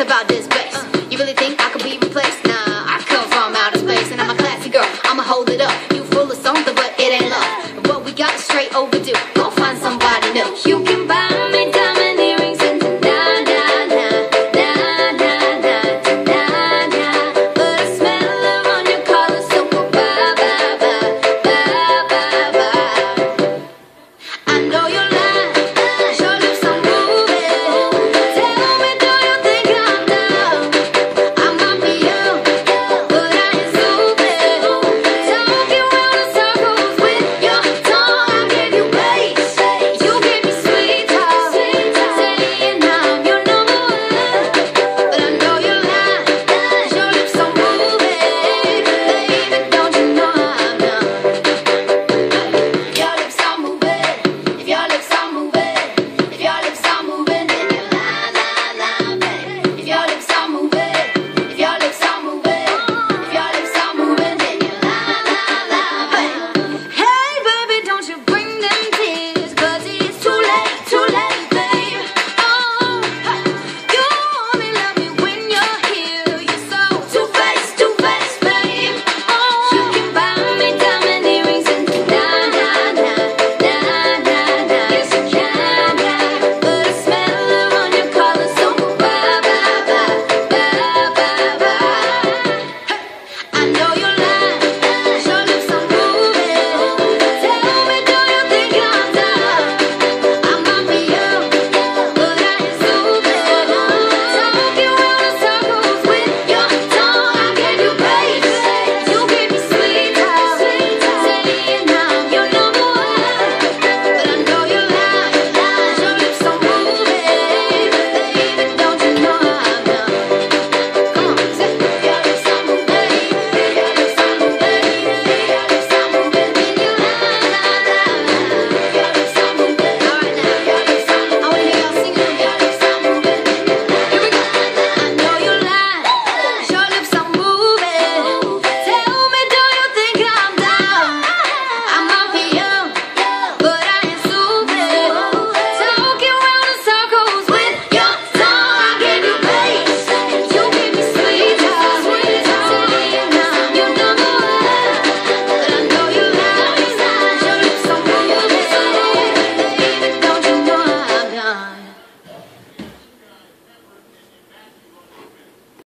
about this.